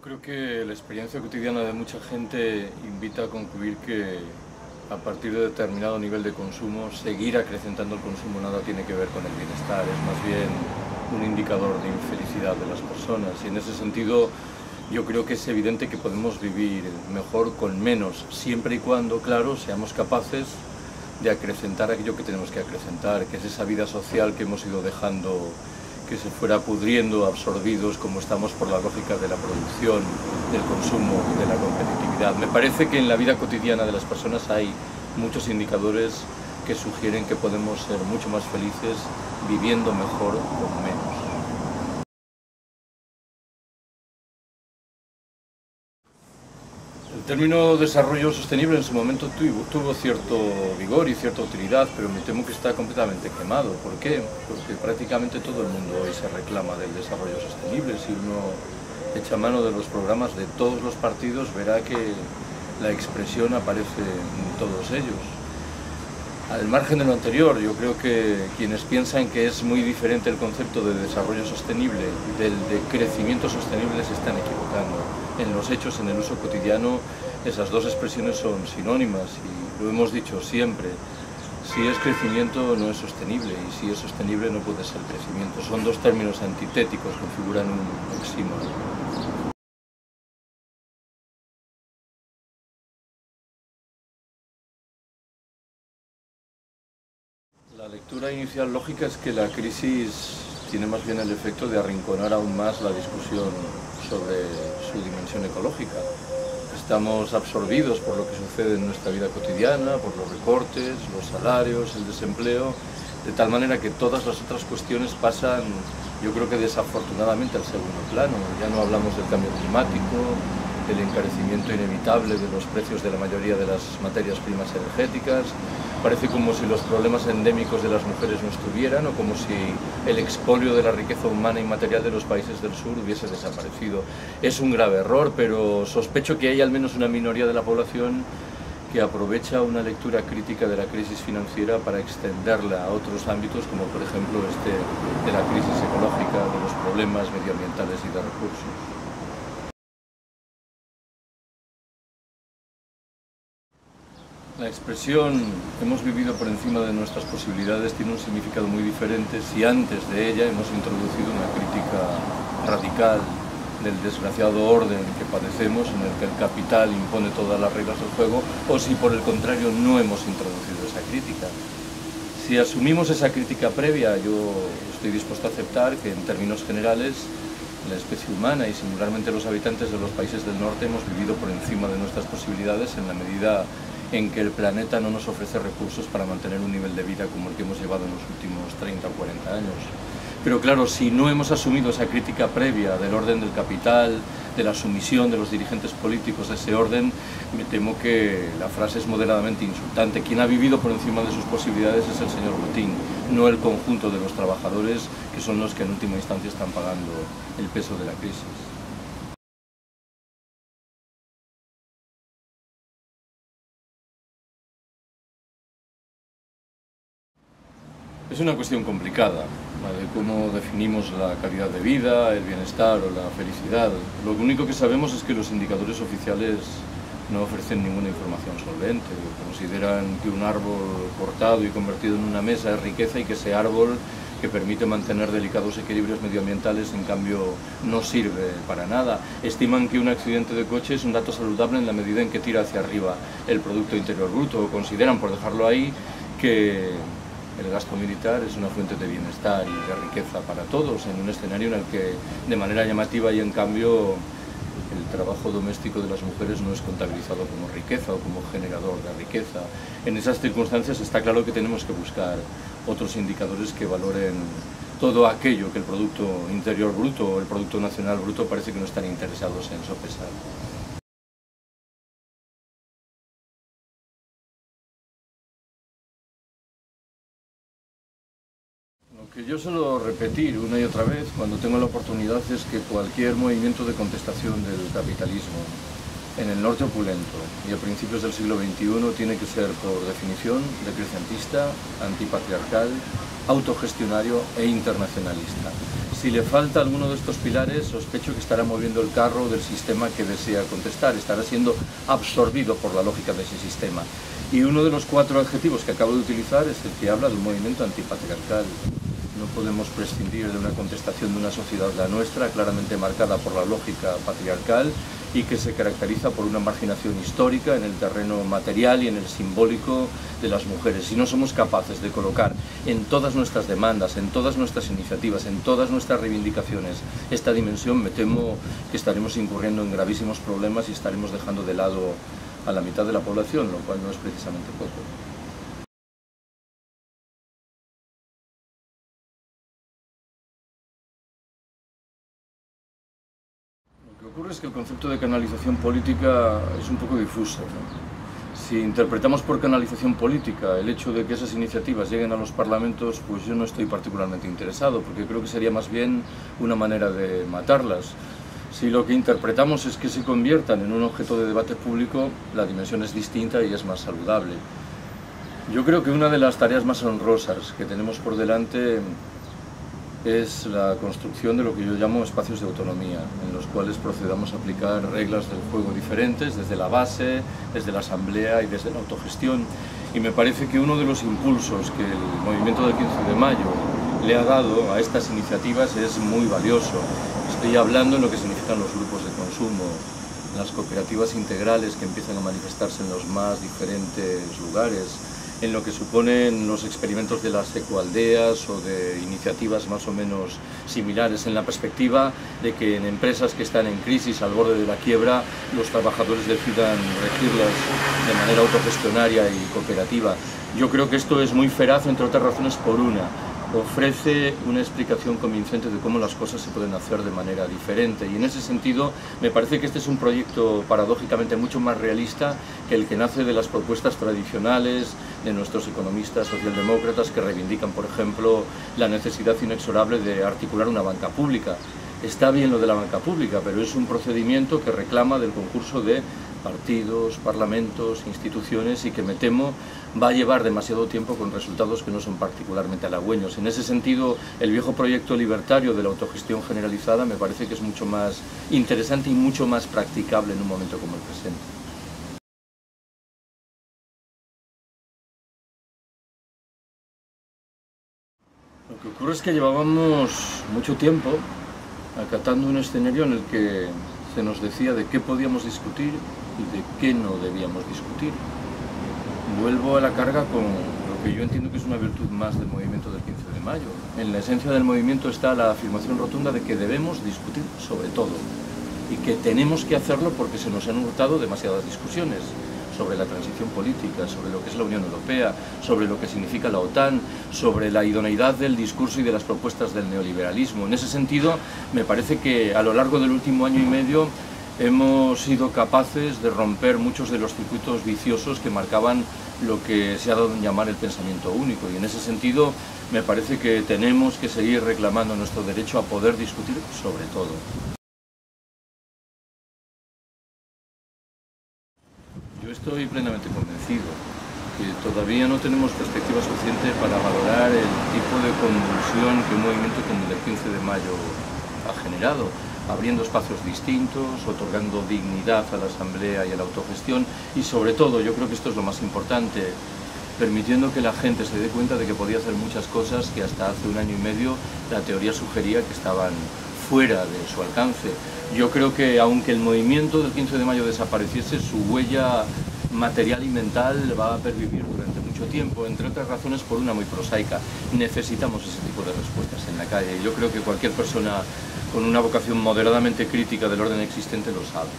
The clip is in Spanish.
Creo que la experiencia cotidiana de mucha gente invita a concluir que a partir de determinado nivel de consumo, seguir acrecentando el consumo nada tiene que ver con el bienestar, es más bien un indicador de infelicidad de las personas. Y en ese sentido, yo creo que es evidente que podemos vivir mejor con menos, siempre y cuando, claro, seamos capaces de acrecentar aquello que tenemos que acrecentar, que es esa vida social que hemos ido dejando que se fuera pudriendo, absorbidos como estamos por la lógica de la producción, del consumo de la competitividad. Me parece que en la vida cotidiana de las personas hay muchos indicadores que sugieren que podemos ser mucho más felices viviendo mejor con menos. Término desarrollo sostenible en su momento tuvo, cierto vigor y cierta utilidad, pero me temo que está completamente quemado. ¿Por qué? Porque prácticamente todo el mundo hoy se reclama del desarrollo sostenible. Si uno echa mano de los programas de todos los partidos, verá que la expresión aparece en todos ellos. Al margen de lo anterior, yo creo que quienes piensan que es muy diferente el concepto de desarrollo sostenible del de crecimiento sostenible se están equivocando en los hechos, en el uso cotidiano, esas dos expresiones son sinónimas y lo hemos dicho siempre. Si es crecimiento no es sostenible y si es sostenible no puede ser crecimiento. Son dos términos antitéticos, configuran un oxímoron. La lectura inicial lógica es que la crisis tiene más bien el efecto de arrinconar aún más la discusión sobre su dimensión ecológica. Estamos absorbidos por lo que sucede en nuestra vida cotidiana, por los recortes, los salarios, el desempleo, de tal manera que todas las otras cuestiones pasan, yo creo que desafortunadamente al segundo plano. Ya no hablamos del cambio climático, el encarecimiento inevitable de los precios de la mayoría de las materias primas energéticas. Parece como si los problemas endémicos de las mujeres no estuvieran o como si el expolio de la riqueza humana y material de los países del sur hubiese desaparecido. Es un grave error, pero sospecho que hay al menos una minoría de la población que aprovecha una lectura crítica de la crisis financiera para extenderla a otros ámbitos, como por ejemplo este de la crisis ecológica, de los problemas medioambientales y de recursos. La expresión hemos vivido por encima de nuestras posibilidades tiene un significado muy diferente si antes de ella hemos introducido una crítica radical del desgraciado orden que padecemos en el que el capital impone todas las reglas del juego o si por el contrario no hemos introducido esa crítica. Si asumimos esa crítica previa, yo estoy dispuesto a aceptar que en términos generales la especie humana y singularmente los habitantes de los países del norte hemos vivido por encima de nuestras posibilidades en la medida en que el planeta no nos ofrece recursos para mantener un nivel de vida como el que hemos llevado en los últimos 30 o 40 años. Pero claro, si no hemos asumido esa crítica previa del orden del capital, de la sumisión de los dirigentes políticos de ese orden, me temo que la frase es moderadamente insultante. Quien ha vivido por encima de sus posibilidades es el señor Putin, no el conjunto de los trabajadores que son los que en última instancia están pagando el peso de la crisis. Es una cuestión complicada, de cómo definimos la calidad de vida, el bienestar o la felicidad. Lo único que sabemos es que los indicadores oficiales no ofrecen ninguna información solvente. Consideran que un árbol cortado y convertido en una mesa es riqueza y que ese árbol que permite mantener delicados equilibrios medioambientales, en cambio no sirve para nada. Estiman que un accidente de coche es un dato saludable en la medida en que tira hacia arriba el Producto Interior Bruto. Consideran, por dejarlo ahí, que el gasto militar es una fuente de bienestar y de riqueza para todos en un escenario en el que de manera llamativa y en cambio el trabajo doméstico de las mujeres no es contabilizado como riqueza o como generador de riqueza. En esas circunstancias está claro que tenemos que buscar otros indicadores que valoren todo aquello que el Producto Interior Bruto o el Producto Nacional Bruto parece que no están interesados en sopesar. Que yo suelo repetir una y otra vez cuando tengo la oportunidad es que cualquier movimiento de contestación del capitalismo en el norte opulento y a principios del siglo XXI tiene que ser por definición decrecentista, antipatriarcal autogestionario e internacionalista. Si le falta alguno de estos pilares, sospecho que estará moviendo el carro del sistema que desea contestar, estará siendo absorbido por la lógica de ese sistema. Y uno de los cuatro adjetivos que acabo de utilizar es el que habla de un movimiento antipatriarcal. No podemos prescindir de una contestación de una sociedad, la nuestra, claramente marcada por la lógica patriarcal y que se caracteriza por una marginación histórica en el terreno material y en el simbólico de las mujeres. Si no somos capaces de colocar en todas nuestras demandas, en todas nuestras iniciativas, en todas nuestras reivindicaciones esta dimensión, me temo que estaremos incurriendo en gravísimos problemas y estaremos dejando de lado a la mitad de la población, lo cual no es precisamente poco. Es que el concepto de canalización política es un poco difuso. Si interpretamos por canalización política el hecho de que esas iniciativas lleguen a los parlamentos, pues yo no estoy particularmente interesado, porque creo que sería más bien una manera de matarlas. Si lo que interpretamos es que se conviertan en un objeto de debate público, la dimensión es distinta y es más saludable. Yo creo que una de las tareas más honrosas que tenemos por delante es la construcción de lo que yo llamo espacios de autonomía, en los cuales procedamos a aplicar reglas del juego diferentes desde la base, desde la asamblea y desde la autogestión. Y me parece que uno de los impulsos que el movimiento del 15 de mayo le ha dado a estas iniciativas es muy valioso. Estoy hablando en lo que significan los grupos de consumo, las cooperativas integrales que empiezan a manifestarse en los más diferentes lugares, en lo que suponen los experimentos de las ecoaldeas o de iniciativas más o menos similares, en la perspectiva de que en empresas que están en crisis, al borde de la quiebra, los trabajadores decidan regirlas de manera autogestionaria y cooperativa. Yo creo que esto es muy feraz, entre otras razones, por una, ofrece una explicación convincente de cómo las cosas se pueden hacer de manera diferente y en ese sentido me parece que este es un proyecto paradójicamente mucho más realista que el que nace de las propuestas tradicionales de nuestros economistas socialdemócratas que reivindican, por ejemplo, la necesidad inexorable de articular una banca pública. Está bien lo de la banca pública, pero es un procedimiento que reclama del concurso de partidos, parlamentos, instituciones y que me temo va a llevar demasiado tiempo con resultados que no son particularmente halagüeños. En ese sentido, el viejo proyecto libertario de la autogestión generalizada me parece que es mucho más interesante y mucho más practicable en un momento como el presente. Lo que ocurre es que llevábamos mucho tiempo acatando un escenario en el que se nos decía de qué podíamos discutir y de qué no debíamos discutir. Vuelvo a la carga con lo que yo entiendo que es una virtud más del movimiento del 15 de mayo. En la esencia del movimiento está la afirmación rotunda de que debemos discutir sobre todo y que tenemos que hacerlo porque se nos han hurtado demasiadas discusiones sobre la transición política, sobre lo que es la Unión Europea, sobre lo que significa la OTAN, sobre la idoneidad del discurso y de las propuestas del neoliberalismo. En ese sentido, me parece que a lo largo del último año y medio hemos sido capaces de romper muchos de los circuitos viciosos que marcaban lo que se ha dado en llamar el pensamiento único. Y en ese sentido, me parece que tenemos que seguir reclamando nuestro derecho a poder discutir sobre todo. Estoy plenamente convencido que todavía no tenemos perspectiva suficiente para valorar el tipo de convulsión que un movimiento como el del 15 de mayo ha generado abriendo espacios distintos, otorgando dignidad a la asamblea y a la autogestión y sobre todo, yo creo que esto es lo más importante, permitiendo que la gente se dé cuenta de que podía hacer muchas cosas que hasta hace un año y medio la teoría sugería que estaban fuera de su alcance. Yo creo que aunque el movimiento del 15 de mayo desapareciese, su huella material y mental va a pervivir durante mucho tiempo, entre otras razones por una muy prosaica. Necesitamos ese tipo de respuestas en la calle. Yo creo que cualquier persona con una vocación moderadamente crítica del orden existente lo sabe.